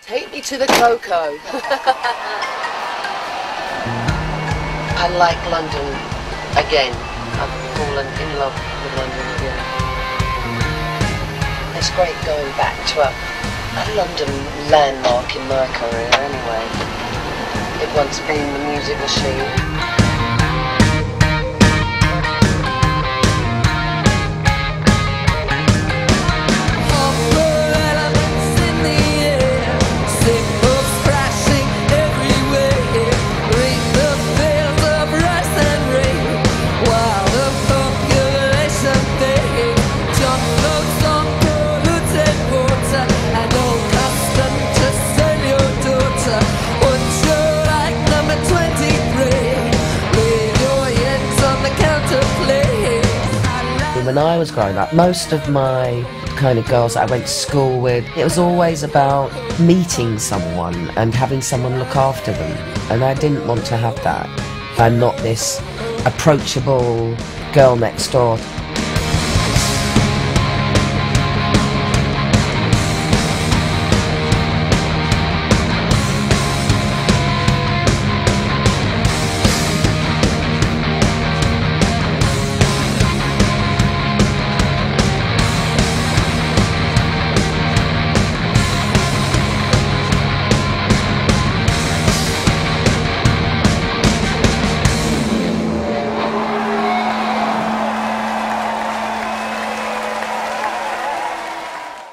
Take me to the Koko. I like London again. I've fallen in love with London again. It's great going back to a, a London landmark in my career anyway. It once been the music machine. When I was growing up, most of my kind of girls that I went to school with, it was always about meeting someone and having someone look after them. And I didn't want to have that. I'm not this approachable girl next door